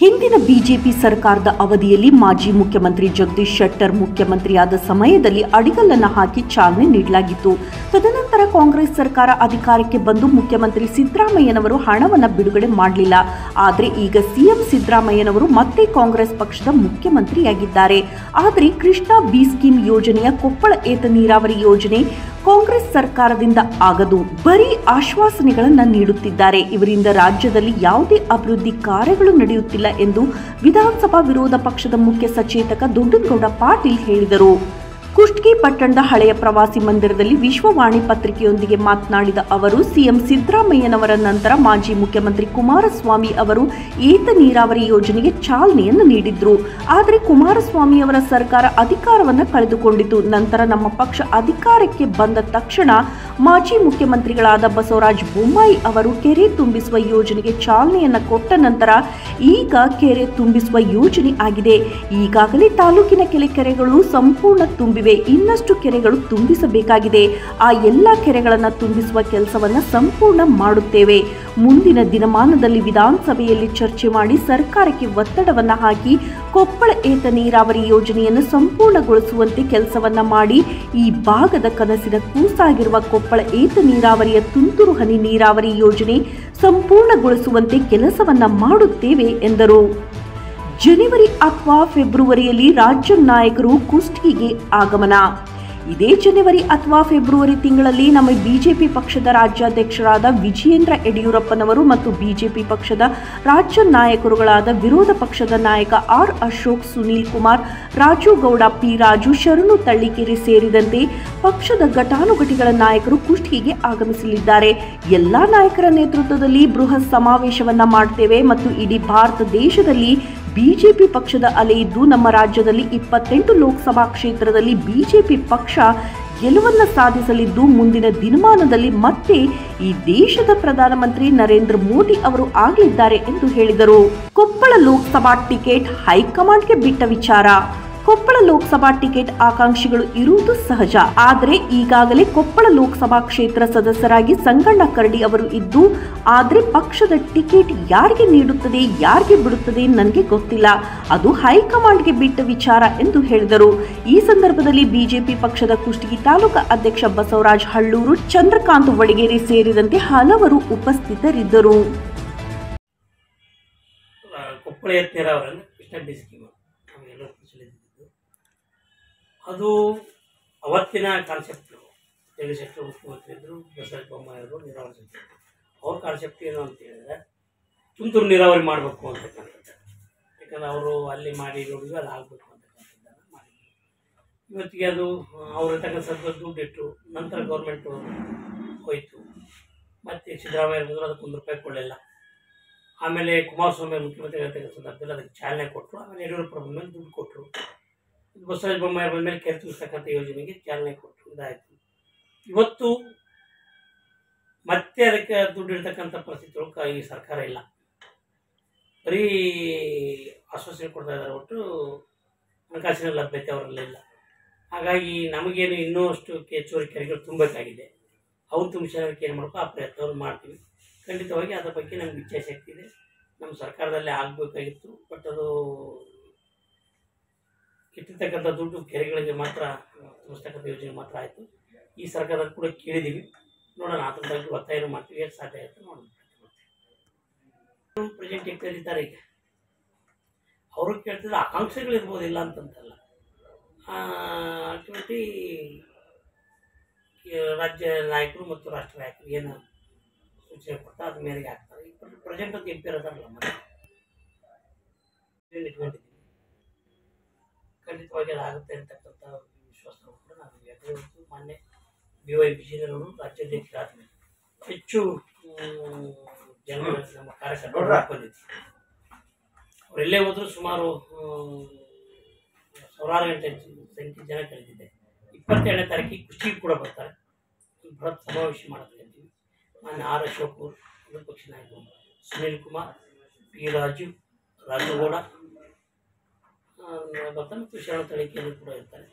ಹಿಂದಿನ ಬಿಜೆಪಿ ಸರ್ಕಾರದ ಅವಧಿಯಲ್ಲಿ ಮಾಜಿ ಮುಖ್ಯಮಂತ್ರಿ ಜಗದೀಶ್ ಶೆಟ್ಟರ್ ಮುಖ್ಯಮಂತ್ರಿಯಾದ ಸಮಯದಲ್ಲಿ ಅಡಿಗಲ್ಲನ್ನು ಹಾಕಿ ಚಾಲನೆ ನೀಡಲಾಗಿತ್ತು. ತದನಂತರ ಕಾಂಗ್ರೆಸ್ ಸರ್ಕಾರ ಅಧಿಕಾರಕ್ಕೆ ಬಂದು ಮುಖ್ಯಮಂತ್ರಿ ಸಿದ್ದರಾಮಯ್ಯನವರು ಹಣವನ್ನು ಬಿಡುಗಡೆ ಮಾಡಲಿಲ್ಲ. ಆದರೆ ಈಗ ಸಿಎಂ ಸಿದ್ದರಾಮಯ್ಯನವರು ಮತ್ತೆ ಕಾಂಗ್ರೆಸ್ ಪಕ್ಷದ ಮುಖ್ಯಮಂತ್ರಿಯಾಗಿದ್ದಾರೆ. ಆದರೆ ಕೃಷ್ಣಾ ಬಿ ಸ್ಕೀಮ್ ಯೋಜನೆಯ ಕೊಪ್ಪಳ ಏತ ನೀರಾವರಿ ಯೋಜನೆ ಕಾಂಗ್ರೆಸ್ ಸರ್ಕಾರದಿಂದ ಆಗದು ಬರೀ ಆಶ್ವಾಸನೆಗಳನ್ನು ನೀಡುತ್ತಿದ್ದಾರೆ. ಇವರಿಂದ ರಾಜ್ಯದಲ್ಲಿ ಯಾವುದೇ ಅಭಿವೃದ್ಧಿ ಕಾರ್ಯಗಳು ನಡೆಯುತ್ತಿಲ್ಲ ಎಂದು ವಿಧಾನಸಭಾ ವಿರೋಧ ಪಕ್ಷದ ಮುಖ್ಯ ಸಚೇತಕ ದೊಡ್ಡಗೌಡ ಪಾಟೀಲ್ ಹೇಳಿದರು. ಕುಷ್ಟಗಿ ಪಟ್ಟಣದ ಹಳೆಯ ಪ್ರವಾಸಿ ಮಂದಿರದಲ್ಲಿ ವಿಶ್ವವಾಣಿ ಪತ್ರಿಕೆಯೊಂದಿಗೆ ಮಾತನಾಡಿದ ಅವರು, ಸಿಎಂ ಸಿದ್ದರಾಮಯ್ಯನವರ ನಂತರ ಮಾಜಿ ಮುಖ್ಯಮಂತ್ರಿ ಕುಮಾರಸ್ವಾಮಿ ಅವರು ಏತ ನೀರಾವರಿ ಯೋಜನೆಗೆ ಚಾಲನೆಯನ್ನು ನೀಡಿದ್ರು. ಆದರೆ ಕುಮಾರಸ್ವಾಮಿ ಅವರ ಸರ್ಕಾರ ಅಧಿಕಾರವನ್ನು ಕಳೆದುಕೊಂಡಿತು. ನಂತರ ನಮ್ಮ ಪಕ್ಷ ಅಧಿಕಾರಕ್ಕೆ ಬಂದ ತಕ್ಷಣ ಮಾಜಿ ಮುಖ್ಯಮಂತ್ರಿಗಳಾದ ಬಸವರಾಜ ಬೊಮ್ಮಾಯಿ ಅವರು ಕೆರೆ ತುಂಬಿಸುವ ಯೋಜನೆಗೆ ಚಾಲನೆಯನ್ನು ಕೊಟ್ಟ ನಂತರ ಈಗ ಕೆರೆ ತುಂಬಿಸುವ ಯೋಜನೆ ಆಗಿದೆ. ಈಗಾಗಲೇ ತಾಲೂಕಿನ ಕೆಲ ಕೆರೆಗಳು ಸಂಪೂರ್ಣ ತುಂಬಿವೆ. ಇನ್ನಷ್ಟು ಕೆರೆಗಳು ತುಂಬಿಸಬೇಕಾಗಿದೆ. ಆ ಎಲ್ಲ ಕೆರೆಗಳನ್ನು ತುಂಬಿಸುವ ಕೆಲಸವನ್ನು ಸಂಪೂರ್ಣ ಮಾಡುತ್ತೇವೆ. ಮುಂದಿನ ದಿನಮಾನದಲ್ಲಿ ವಿಧಾನಸಭೆಯಲ್ಲಿ ಚರ್ಚೆ ಮಾಡಿ ಸರ್ಕಾರಕ್ಕೆ ಒತ್ತಡವನ್ನು ಹಾಕಿ ಕೊಪ್ಪಳ ಏತ ನೀರಾವರಿ ಯೋಜನೆಯನ್ನು ಸಂಪೂರ್ಣಗೊಳಿಸುವಂತೆ ಕೆಲಸವನ್ನು ಮಾಡಿ ಈ ಭಾಗದ ಕನಸಿನ ಕೂಸಾಗಿರುವ ಕೊಪ್ಪಳ ಏತ ನೀರಾವರಿಯ ತುಂತುರು ಹನಿ ನೀರಾವರಿ ಯೋಜನೆ ಸಂಪೂರ್ಣಗೊಳಿಸುವಂತೆ ಕೆಲಸವನ್ನು ಮಾಡುತ್ತೇವೆ ಎಂದರು. ಜನವರಿ ಅಥವಾ ಫೆಬ್ರವರಿಯಲ್ಲಿ ರಾಜ್ಯ ನಾಯಕರು ಕುಷ್ಟಗಿಗೆ ಆಗಮನ. ಇದೇ ಜನವರಿ ಅಥವಾ ಫೆಬ್ರವರಿ ತಿಂಗಳಲ್ಲಿ ನಮ್ಮ ಬಿಜೆಪಿ ಪಕ್ಷದ ರಾಜ್ಯಾಧ್ಯಕ್ಷರಾದ ವಿಜಯೇಂದ್ರ ಯಡಿಯೂರಪ್ಪನವರು ಮತ್ತು ಬಿಜೆಪಿ ಪಕ್ಷದ ರಾಜ್ಯ ನಾಯಕರುಗಳಾದ ವಿರೋಧ ಪಕ್ಷದ ನಾಯಕ ಆರ್ ಅಶೋಕ್, ಸುನೀಲ್ ಕುಮಾರ್, ರಾಜು ಗೌಡ, ಪಿ ರಾಜು, ಶರಣು ತಳ್ಳಿಕೆರೆ ಸೇರಿದಂತೆ ಪಕ್ಷದ ಘಟಾನುಘಟಿಗಳ ನಾಯಕರು ಕುಷ್ಟಿಗೆ ಆಗಮಿಸಲಿದ್ದಾರೆ. ಎಲ್ಲಾ ನಾಯಕರ ನೇತೃತ್ವದಲ್ಲಿ ಬೃಹತ್ ಸಮಾವೇಶವನ್ನ ಮಾಡ್ತೇವೆ ಮತ್ತು ಇಡೀ ಭಾರತ ದೇಶದಲ್ಲಿ ಬಿಜೆಪಿ ಪಕ್ಷದ ಅಲೆ ಇದ್ದು ನಮ್ಮ ರಾಜ್ಯದಲ್ಲಿ ಇಪ್ಪತ್ತೆಂಟು ಲೋಕಸಭಾ ಕ್ಷೇತ್ರದಲ್ಲಿ ಬಿಜೆಪಿ ಪಕ್ಷ ಗೆಲುವನ್ನು ಸಾಧಿಸಲಿದ್ದು ಮುಂದಿನ ದಿನಮಾನದಲ್ಲಿ ಮತ್ತೆ ಈ ದೇಶದ ಪ್ರಧಾನಮಂತ್ರಿ ನರೇಂದ್ರ ಮೋದಿ ಅವರು ಆಗಲಿದ್ದಾರೆ ಎಂದು ಹೇಳಿದರು. ಕೊಪ್ಪಳ ಲೋಕಸಭಾ ಟಿಕೆಟ್ ಹೈಕಮಾಂಡ್ಗೆ ಬಿಟ್ಟ ವಿಚಾರ. ಕೊಪ್ಪಳ ಲೋಕಸಭಾ ಟಿಕೆಟ್ ಆಕಾಂಕ್ಷಿಗಳು ಇರುವುದು ಸಹಜ. ಆದರೆ ಈಗಾಗಲೇ ಕೊಪ್ಪಳ ಲೋಕಸಭಾ ಕ್ಷೇತ್ರ ಸದಸ್ಯರಾಗಿ ಸಂಗಣ್ಣ ಕರಡಿ ಅವರು ಇದ್ದು, ಆದರೆ ಪಕ್ಷದ ಟಿಕೆಟ್ ಯಾರಿಗೆ ನೀಡುತ್ತದೆ, ಯಾರಿಗೆ ಬಿಡುತ್ತದೆ ನನಗೆ ಗೊತ್ತಿಲ್ಲ. ಅದು ಹೈಕಮಾಂಡ್ಗೆ ಬಿಟ್ಟ ವಿಚಾರ ಎಂದು ಹೇಳಿದರು. ಈ ಸಂದರ್ಭದಲ್ಲಿ ಬಿಜೆಪಿ ಪಕ್ಷದ ಕುಷ್ಟಗಿ ತಾಲೂಕು ಅಧ್ಯಕ್ಷ ಬಸವರಾಜ್ ಹಳ್ಳೂರು, ಚಂದ್ರಕಾಂತ್ ವಡಗೇರಿ ಸೇರಿದಂತೆ ಹಲವರು ಉಪಸ್ಥಿತರಿದ್ದರು. ಕೊಪ್ಪಳ ಅದು ಅವತ್ತಿನ ಕಾನ್ಸೆಪ್ಟ್ ಜಗದೀಶ್ ಮುಖ್ಯಮಂತ್ರಿ ಇದ್ದರು ಬಸವರಾಜ ಬೊಮ್ಮಾಯಿ ಅವರು ನೀರಾವರಿ ಸಚಿವರು. ಅವ್ರ ಕಾನ್ಸೆಪ್ಟ್ ಏನು ಅಂತ ಹೇಳಿದ್ರೆ, ತುಂತುರು ನೀರಾವರಿ ಮಾಡಬೇಕು ಅಂತಕ್ಕಂಥದ್ದು ಯಾಕಂದರೆ ಅವರು ಅಲ್ಲಿ ಮಾಡಿ ನೋಡಿದ್ರು ಅದು ಆಗಬೇಕು ಅಂತಕ್ಕಂಥದ್ದನ್ನು ಮಾಡಿದ್ರು. ಇವತ್ತಿಗೆ ಅದು, ಅವ್ರ ತಕ್ಕ ಸ್ವಲ್ಪ ದುಡ್ಡು ಇಟ್ಟು ನಂತರ ಗೌರ್ಮೆಂಟು ಹೋಯಿತು. ಮತ್ತು ಸಿದ್ದರಾಮಯ್ಯ ಬಂದರು ಅದಕ್ಕೆ ಒಂದು ರೂಪಾಯಿ ಕೊಡಲಿಲ್ಲ. ಆಮೇಲೆ ಕುಮಾರಸ್ವಾಮಿ ಮುಖ್ಯಮಂತ್ರಿ ಆಗಿರ್ತಕ್ಕಂಥ ಸಂದರ್ಭದಲ್ಲಿ ಅದಕ್ಕೆ ಚಾಲನೆ ಕೊಟ್ಟರು ಆಮೇಲೆ ಯಡಿಯೂರಪ್ಪ ಮೇಲೆ ದುಡ್ಡು ಕೊಟ್ಟರು ಬಸವರಾಜ ಬೊಮ್ಮಾಯಿ ಬಂದ ಮೇಲೆ ಕೆರೆ ತುಂಬಿಸ್ತಕ್ಕಂಥ ಯೋಜನೆಗೆ ಚಾಲನೆ ಕೊಟ್ಟು ಇದಾಯಿತು. ಇವತ್ತು ಮತ್ತೆ ಅದಕ್ಕೆ ದುಡ್ಡು ಇರ್ತಕ್ಕಂಥ ಪರಿಸ್ಥಿತಿ ಕ- ಈ ಸರ್ಕಾರ ಇಲ್ಲ. ಬರೀ ಆಶ್ವಾಸನೆ ಕೊಡ್ತಾ ಇದ್ದಾರೆ ಒಟ್ಟು ಹಣಕಾಸಿನ ಲಭ್ಯತೆ ಅವರಲ್ಲಿ ಇಲ್ಲ. ಹಾಗಾಗಿ ನಮಗೇನು ಇನ್ನೂ ಅಷ್ಟು ಹೆಚ್ಚುವರಿ ಕೆರೆಗಳು ತುಂಬಬೇಕಾಗಿದೆ. ಅವ್ರು ತುಂಬಿಸೋದಕ್ಕೆ ಏನು ಮಾಡಬೇಕು? ಆ ಪ್ರಯತ್ನವನ್ನು ಮಾಡ್ತೀವಿ. ಖಂಡಿತವಾಗಿ ಅದರ ಬಗ್ಗೆ ನಮ್ಗೆ ಇಚ್ಛಾಶಕ್ತಿ ಇದೆ. ನಮ್ಮ ಸರ್ಕಾರದಲ್ಲೇ ಆಗಬೇಕಾಗಿತ್ತು, ಬಟ್ ಅದು ಇಟ್ಟಿರ್ತಕ್ಕಂಥ ದುಡ್ಡು ಕೆರೆಗಳಿಗೆ ಮಾತ್ರ, ತುಂಬಿಸ್ತಕ್ಕಂಥ ಯೋಜನೆ ಮಾತ್ರ ಆಯಿತು. ಈ ಸರ್ಕಾರ ಕೂಡ ಕೇಳಿದ್ದೀವಿ ನೋಡೋಣ ಅದ್ರ ಬಗ್ಗೆ ಒತ್ತಾಯ ಮಾಡ್ತೀವಿ ಎಷ್ಟು ಸಾಧ್ಯ ಆಯಿತು ನೋಡೋಣ. ಪ್ರೆಸೆಂಟ್ ಇದ್ದಾರೆ ಈಗ? ಅವರು ಕೇಳ್ತಿದ್ದ ಆಕಾಂಕ್ಷೆಗಳು ಇರ್ಬೋದಿಲ್ಲ ಅಂತಂತಲ್ಲ. ಅಲ್ಟಿಮೇಟ್ಲಿ ರಾಜ್ಯ ನಾಯಕರು ಮತ್ತು ರಾಷ್ಟ್ರ ನಾಯಕರು ಏನು ಸೂಚನೆ ಕೊಡ್ತಾರೆ ಅದ್ರ ಮೇರೆಗೆ ಆಗ್ತಾರೆ. ಈ ಪ್ರೆಸೆಂಟ್ ಅಂತ ಎಂ ಪಿ ಇರೋದಾರಲ್ಲ ಮತ್ತೆ ಖಂಡಿತವಾಗಿ ಅದಾಗುತ್ತೆ ಅಂತಕ್ಕಂಥ ವಿಶ್ವಾಸ ಕೂಡ ನಾವು ಯಾಕಂದ್ರೆ ಇವತ್ತು ಮೊನ್ನೆ ಬಿ ವೈ ವಿಜಯನಗರವರು ರಾಜ್ಯಾಧ್ಯಕ್ಷರಾದ್ಮೇಲೆ ಹೆಚ್ಚು ಜನ ನಮ್ಮ ಕಾರ್ಯಕ್ರಮ ಅವರೆಲ್ಲೇ ಹೋದರೂ ಸುಮಾರು ಸಾವಿರಾರು ಗಂಟೆ ಸಂಖ್ಯೆ ಜನ ಕಳೆದಿದೆ ಇಪ್ಪತ್ತೆರಡನೇ ತಾರೀಕಿಗೆ ಖುಷಿಗೆ ಕೂಡ ಬರ್ತಾರೆ. ಬೃಹತ್ ಸಮಾವೇಶ ಅಂತೀವಿ. ಮಾನ್ಯ ಆರ್ ಅಶೋಕ್ ಅವರು ನಾಯಕ ಪಕ್ಷ ನಾಯಕರು. ಸುನೀಲ್ ಕುಮಾರ್, ಪಿ ರಾಜು ರಾಜುಗೌಡ ಮತ್ತು ಶರಣ ತಳಿಕೆಯಲ್ಲಿ ಕೂಡ ಇರ್ತಾರೆ.